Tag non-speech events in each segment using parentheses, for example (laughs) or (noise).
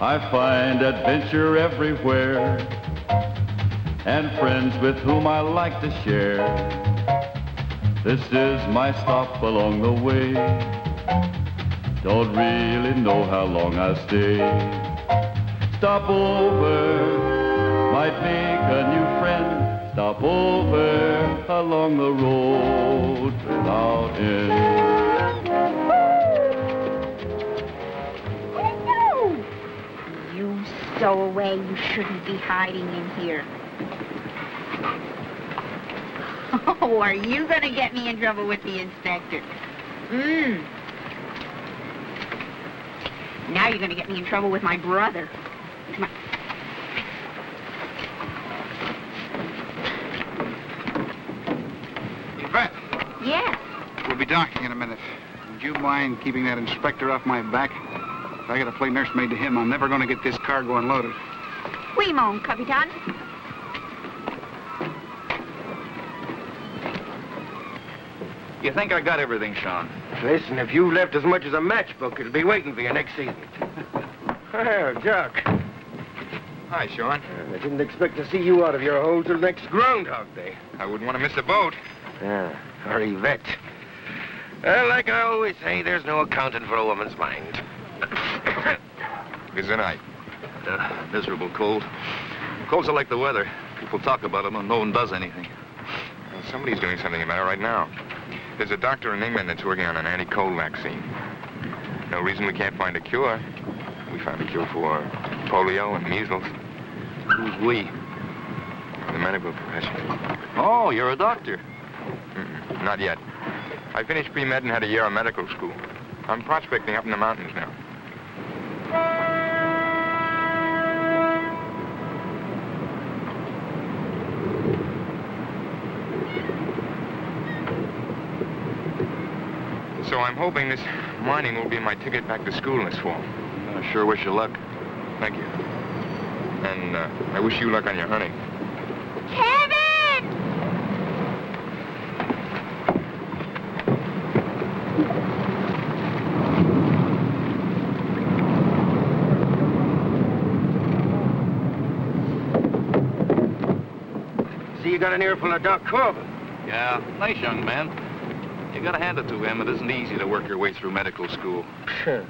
I find adventure everywhere and friends with whom I like to share. This is my stop along the way. Don't really know how long I'll stay. Stop over, might make a new friend. Stop over along the road without end. You away. you shouldn't be hiding in here. (laughs) Oh, are you going to get me in trouble with the inspector? Mmm. Now you're going to get me in trouble with my brother. Come on. Yvette, Yes. we'll be docking in a minute. Would you mind keeping that inspector off my back? If I gotta play nursemaid to him, I'm never gonna get this cargo unloaded. Oui, mon capitaine. You think I got everything, Sean? Listen, if you left as much as a matchbook, it'll be waiting for you next season. (laughs) Well, Jock. Hi, Sean. Uh, I didn't expect to see you out of your hole till next Groundhog Day. I wouldn't want to miss a boat. Yeah, or Yvette. Well, uh, like I always say, there's no accounting for a woman's mind. Is the night. Uh, miserable cold. Colds are like the weather. People talk about them and no one does anything. Well, somebody's doing something about it right now. There's a doctor in England that's working on an anti-cold vaccine. No reason we can't find a cure. We found a cure for polio and measles. Who's we? The medical profession. Oh, you're a doctor. Mm-mm, not yet. I finished pre-med and had a year of medical school. I'm prospecting up in the mountains now. So I'm hoping this mining will be my ticket back to school this fall. I sure wish you luck. Thank you. And uh, I wish you luck on your hunting. Kevin! See, you got an earful of Doc Corbin. Yeah, nice young man. You gotta hand it to him. It isn't easy to work your way through medical school. Sure.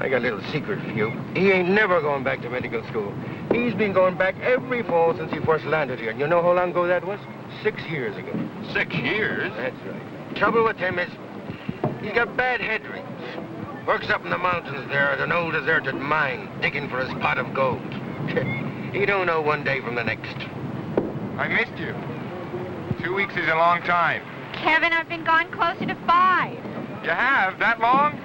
I got a little secret for you. He ain't never going back to medical school. He's been going back every fall since he first landed here. And you know how long ago that was? Six years ago. Six years? That's right. Trouble with him is he's got bad head dreams. Works up in the mountains there at an old deserted mine, digging for his pot of gold. (laughs) he don't know one day from the next. I missed you. Two weeks is a long time. Kevin, I've been gone closer to five. You have? That long?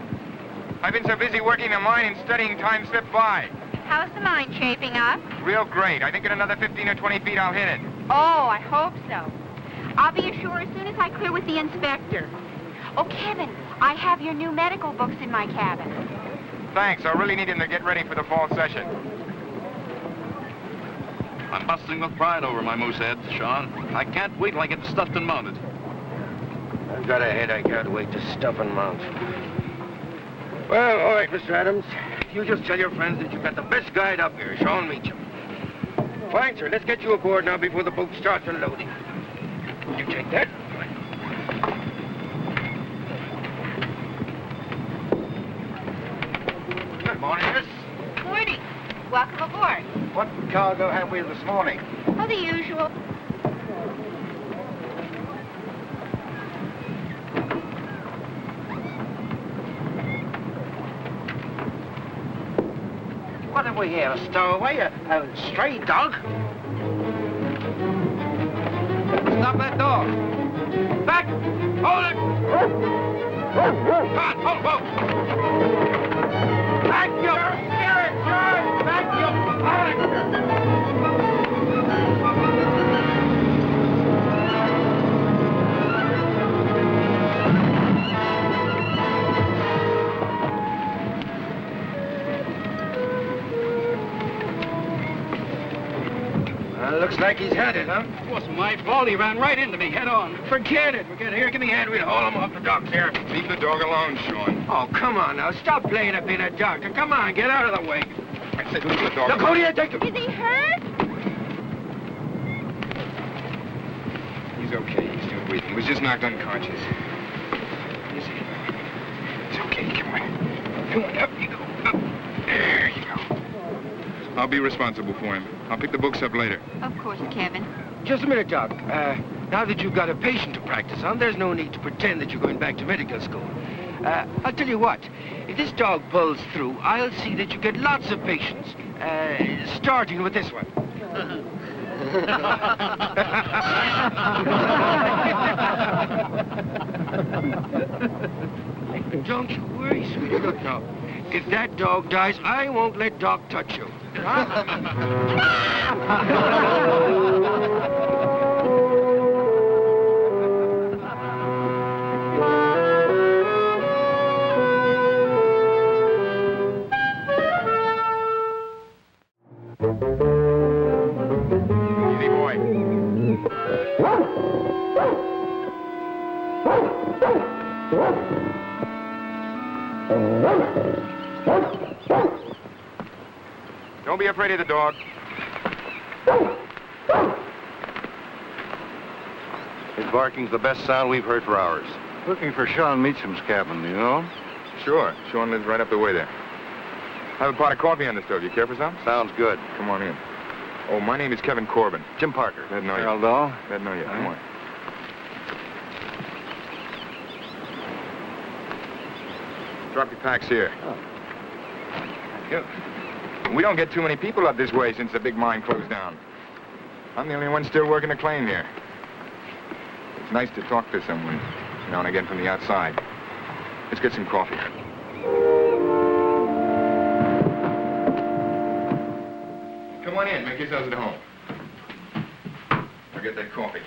I've been so busy working the mine and studying time slip by. How's the mine shaping up? Real great. I think in another 15 or 20 feet I'll hit it. Oh, I hope so. I'll be ashore as soon as I clear with the inspector. Oh, Kevin, I have your new medical books in my cabin. Thanks. I really need them to get ready for the fall session. I'm busting with pride over my moose head, Sean. I can't wait till I get stuffed and mounted. I've got a head I can't wait to stuff and mount. Well, all right, Mr. Adams. You just tell your friends that you've got the best guide up here, Sean Meacham. Fine, sir. Let's get you aboard now before the boat starts unloading. You take that. Good morning, miss. Morning. Welcome aboard. What cargo have we this morning? Oh, the usual. Have we here? A stowaway? A, a stray dog? Stop that dog. Back! Hold it! Come on, hold, hold. Back you! Spirit, George! Back you! Well, looks like he's had it, huh? It wasn't my fault. He ran right into me head on. Forget it. Forget it. Here, give me a hand. We'll haul him off the docks here. Leave the dog alone, Sean. Oh, come on now. Stop playing at being a doctor. Come on, get out of the way. I said leave the dog Look, alone. Cody, I take him. Is he hurt? He's okay. He's still breathing. He was just knocked unconscious. Easy. It's okay. Come on. Come on, up you go. Up. There you go. I'll be responsible for him. I'll pick the books up later. Of course, Kevin. Just a minute, Doc. Uh, now that you've got a patient to practice on, there's no need to pretend that you're going back to medical school. Uh, I'll tell you what. If this dog pulls through, I'll see that you get lots of patients. Uh, starting with this one. (laughs) Don't you worry, sweetie. Look now. If that dog dies, I won't let Doc touch you. Easy, boy. Don't be afraid of the dog. His barking's the best sound we've heard for hours. Looking for Sean Meacham's cabin, you know? Sure. Sean lives right up the way there. I have a pot of coffee on the stove. You care for some? Sounds good. Come on in. Oh, my name is Kevin Corbin. Jim Parker. Glad to know you. Harold Dahl? Glad to know you. Come on. Drop your packs here. Oh. Thank you. We don't get too many people up this way since the big mine closed down. I'm the only one still working a claim here. It's nice to talk to someone now and again from the outside. Let's get some coffee. Come on in. Make yourselves at home. I'll get that coffee.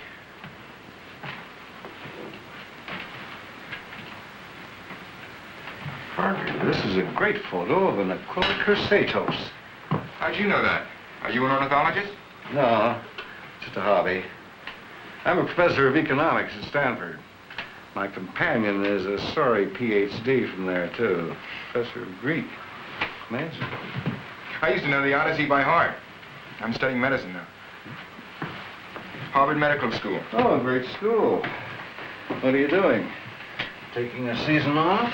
Parker, this is a great photo of an aquila chrysaetos. How'd you know that? Are you an ornithologist? No, just a hobby. I'm a professor of economics at Stanford. My companion is a sorry PhD from there, too. Professor of Greek. Amazing. I used to know the Odyssey by heart. I'm studying medicine now. Harvard Medical School. Oh, a great school. What are you doing? Taking a season off?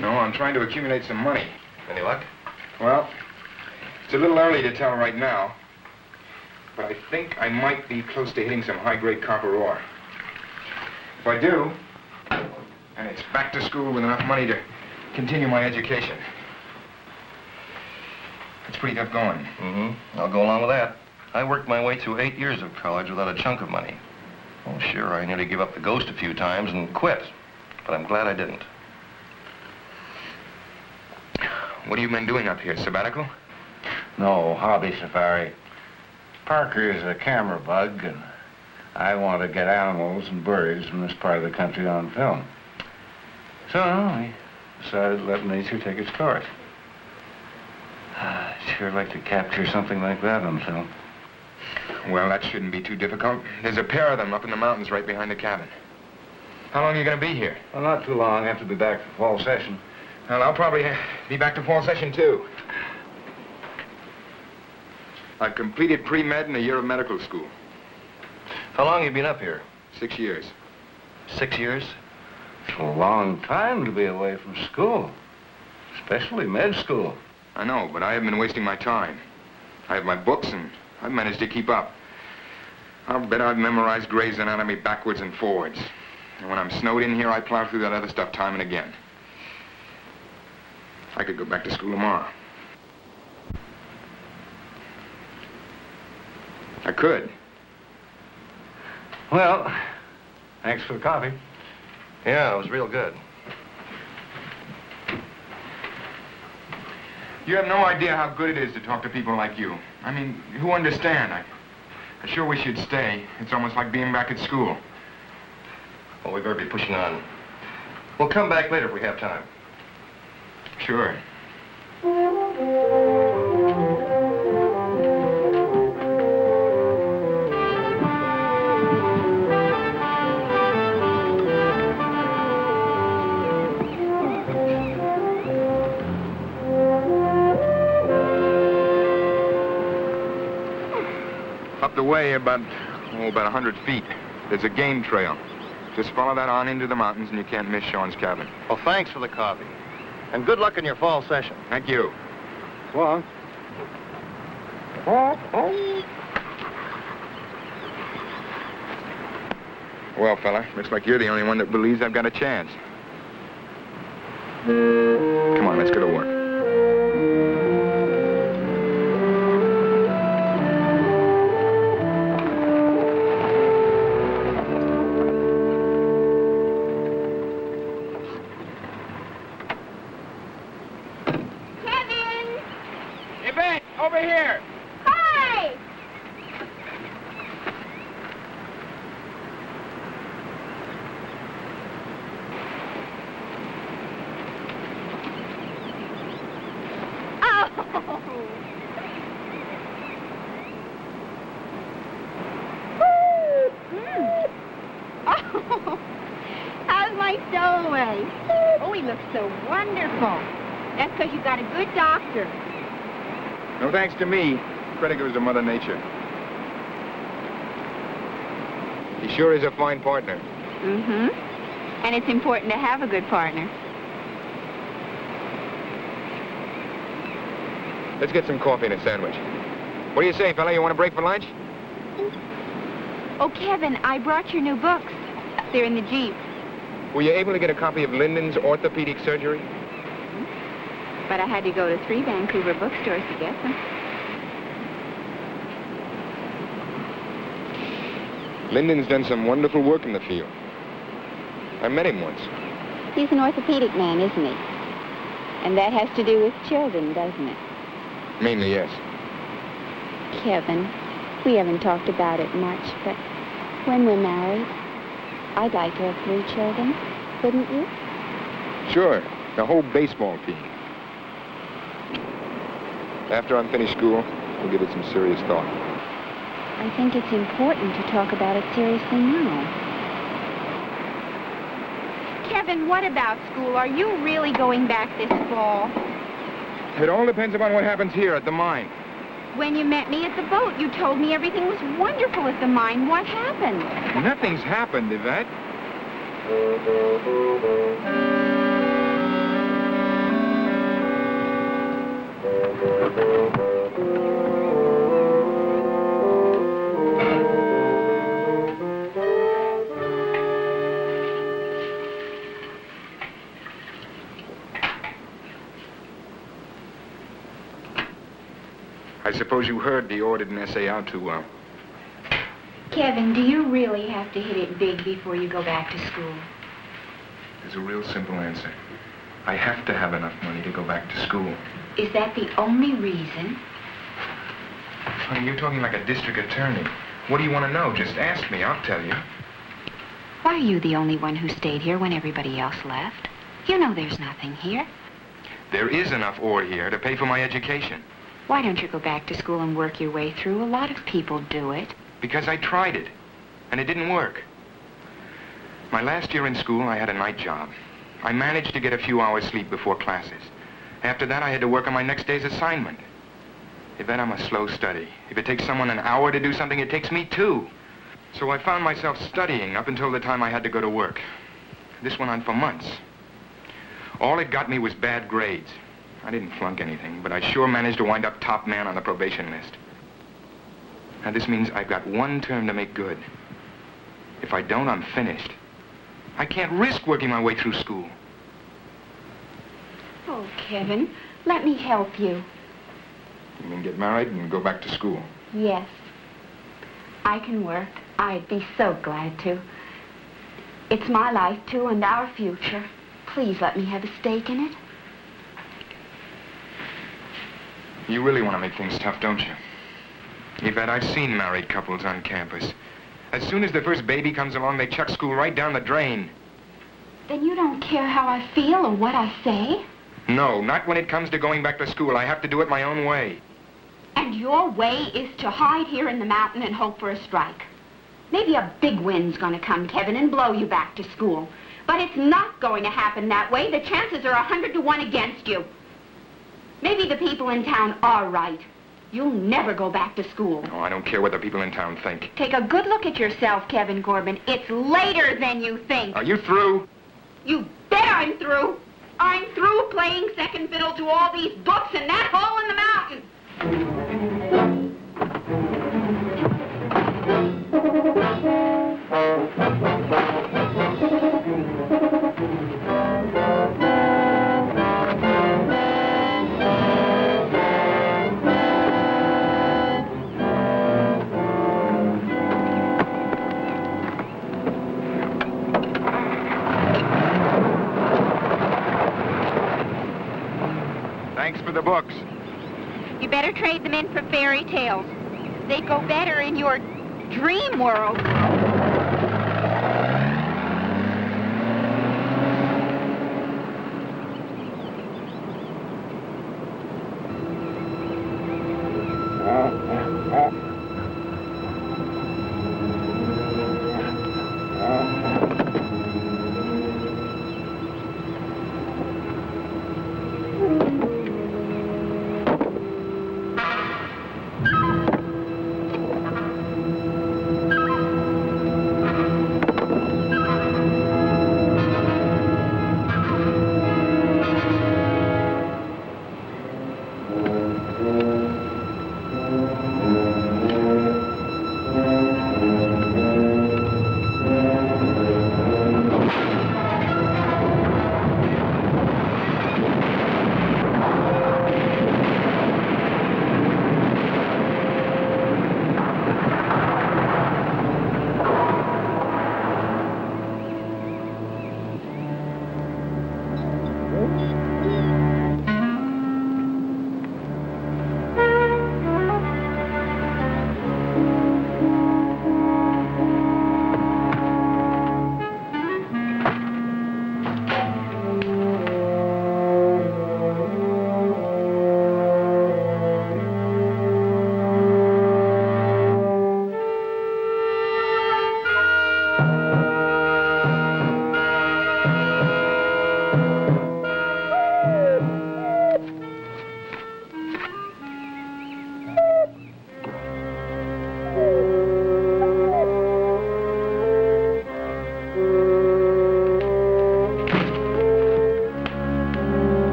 No, I'm trying to accumulate some money. Any luck? Well, it's a little early to tell right now, but I think I might be close to hitting some high-grade copper ore. If I do, and it's back to school with enough money to continue my education. It's pretty tough going. Mm-hmm. I'll go along with that. I worked my way through eight years of college without a chunk of money. Oh, sure, I nearly gave up the ghost a few times and quit. But I'm glad I didn't. What have you been doing up here, sabbatical? No, hobby safari. Parker is a camera bug, and I want to get animals and birds from this part of the country on film. So I decided to let nature take its course. Ah, I'd sure like to capture something like that on film. Well, that shouldn't be too difficult. There's a pair of them up in the mountains right behind the cabin. How long are you going to be here? Well, not too long. I have to be back for fall session. Well, I'll probably uh, be back to fall session, too. I've completed pre-med and a year of medical school. How long have you been up here? Six years. Six years? It's a long time to be away from school, especially med school. I know, but I haven't been wasting my time. I have my books, and I've managed to keep up. I'll bet I've memorized Gray's Anatomy backwards and forwards. And when I'm snowed in here, I plow through that other stuff time and again. I could go back to school tomorrow. I could. Well, thanks for the coffee. Yeah, it was real good. You have no idea how good it is to talk to people like you. I mean, who understand. I, I sure wish you'd stay. It's almost like being back at school. Well, we better be pushing on. We'll come back later if we have time sure. Up the way about, oh, about 100 feet, there's a game trail. Just follow that on into the mountains and you can't miss Sean's cabin. Well, thanks for the coffee. And good luck in your fall session. Thank you. So long. Well, fella, looks like you're the only one that believes I've got a chance. Come on, let's go to work. No thanks to me. Credit goes to Mother Nature. He sure is a fine partner. Mm-hmm. And it's important to have a good partner. Let's get some coffee and a sandwich. What do you say, fella? You want a break for lunch? Oh, Kevin, I brought your new books. They're in the Jeep. Were you able to get a copy of Linden's Orthopedic Surgery? But I had to go to three Vancouver bookstores to get them. Linden's done some wonderful work in the field. I met him once. He's an orthopedic man, isn't he? And that has to do with children, doesn't it? Mainly, yes. Kevin, we haven't talked about it much, but when we're married, I'd like to have three children, wouldn't you? Sure. The whole baseball team. After I'm finished school, we'll give it some serious thought. I think it's important to talk about it seriously now. Kevin, what about school? Are you really going back this fall? It all depends upon what happens here at the mine. When you met me at the boat, you told me everything was wonderful at the mine. What happened? Nothing's happened, Yvette. I suppose you heard the ordered an essay out too well. Kevin, do you really have to hit it big before you go back to school? There's a real simple answer. I have to have enough money to go back to school. Is that the only reason? Honey, you're talking like a district attorney. What do you want to know? Just ask me. I'll tell you. Why are you the only one who stayed here when everybody else left? You know there's nothing here. There is enough ore here to pay for my education. Why don't you go back to school and work your way through? A lot of people do it. Because I tried it, and it didn't work. My last year in school, I had a night job. I managed to get a few hours sleep before classes. After that, I had to work on my next day's assignment. Yvette, I'm a slow study. If it takes someone an hour to do something, it takes me two. So I found myself studying up until the time I had to go to work. This went on for months. All it got me was bad grades. I didn't flunk anything, but I sure managed to wind up top man on the probation list. Now, this means I've got one term to make good. If I don't, I'm finished. I can't risk working my way through school. Oh, Kevin, let me help you. You mean get married and go back to school? Yes. I can work. I'd be so glad to. It's my life, too, and our future. Please let me have a stake in it. You really want to make things tough, don't you? Yvette, I've seen married couples on campus. As soon as the first baby comes along, they chuck school right down the drain. Then you don't care how I feel or what I say? No, not when it comes to going back to school. I have to do it my own way. And your way is to hide here in the mountain and hope for a strike. Maybe a big wind's gonna come, Kevin, and blow you back to school. But it's not going to happen that way. The chances are a hundred to one against you. Maybe the people in town are right. You'll never go back to school. Oh, I don't care what the people in town think. Take a good look at yourself, Kevin Corbin. It's later than you think. Are you through? You bet I'm through. I'm through playing second fiddle to all these books and that hole in the mountain. Tales. They go better in your dream world.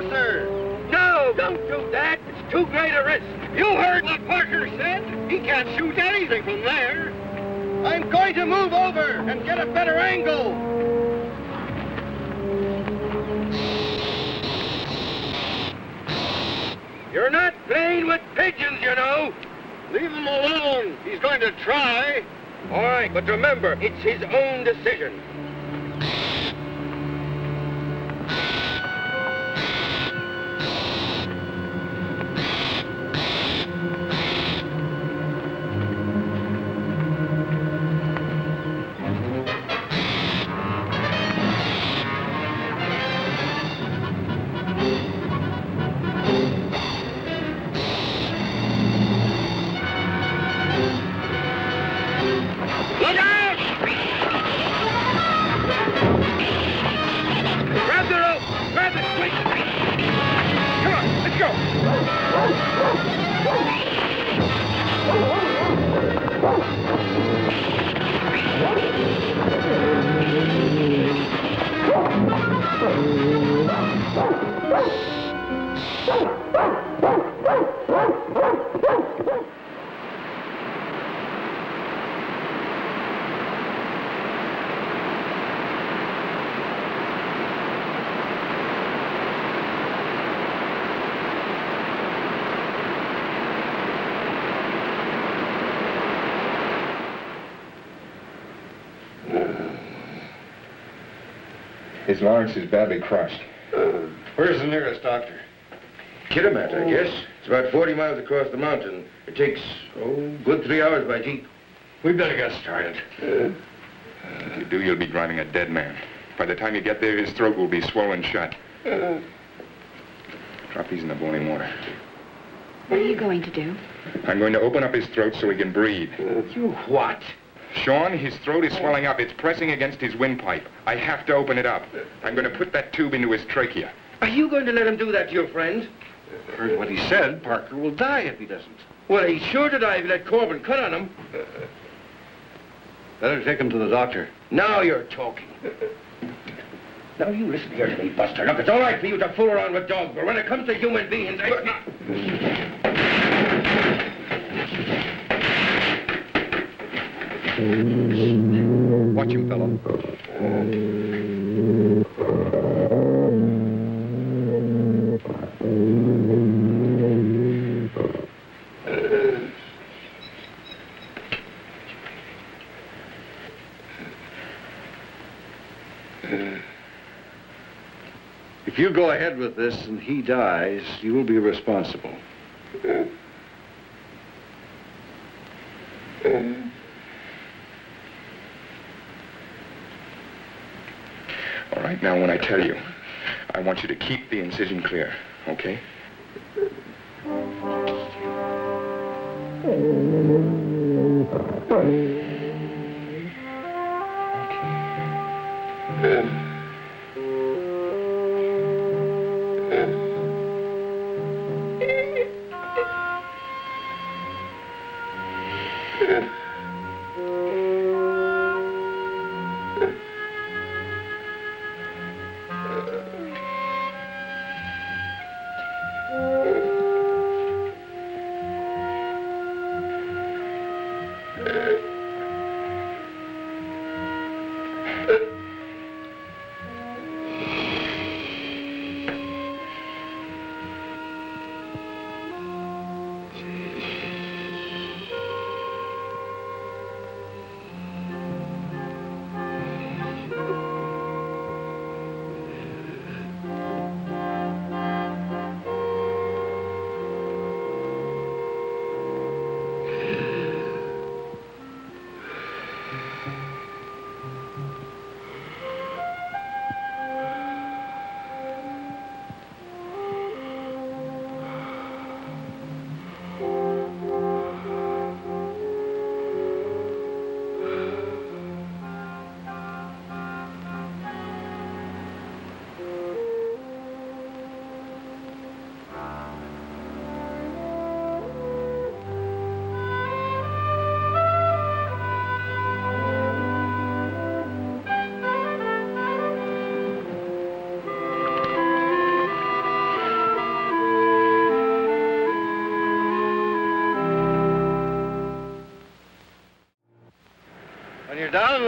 Get closer. No, don't do that. It's too great a risk. You heard what Parker said. He can't shoot anything from there. I'm going to move over and get a better angle. You're not playing with pigeons, you know. Leave him alone. He's going to try. All right, but remember, it's his own decision. His larynx is badly crushed. Where's the nearest doctor? Kitimat, I guess. It's about 40 miles across the mountain. It takes, oh, good three hours by jeep. We better get started. If you do, you'll be driving a dead man. By the time you get there, his throat will be swollen shut. Drop these in the boiling water. What are you going to do? I'm going to open up his throat so he can breathe. You what? Sean, his throat is swelling up. It's pressing against his windpipe. I have to open it up. I'm going to put that tube into his trachea. Are you going to let him do that to your friend? Heard what he said. Parker will die if he doesn't. Well, he's sure to die if you let Corbin cut on him. (laughs) Better take him to the doctor. Now you're talking. Now you listen here to me, Buster. Look, it's all right for you to fool around with dogs, but when it comes to human beings, I... (laughs) Watch him, fellow. If you go ahead with this and he dies, you will be responsible. (laughs) now when I tell you, I want you to keep the incision clear, okay? When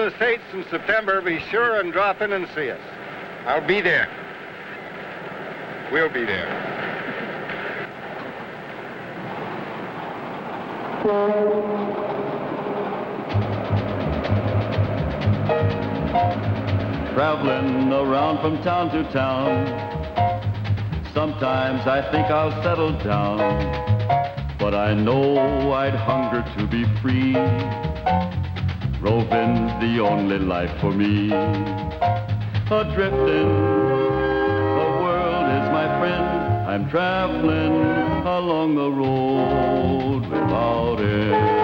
the States in September, be sure and drop in and see us. I'll be there. We'll be there. traveling around from town to town. Sometimes I think I'll settle down, but I know I'd hunger to be free. Roving's the only life for me. Adrifting, the world is my friend. I'm traveling along the road without end.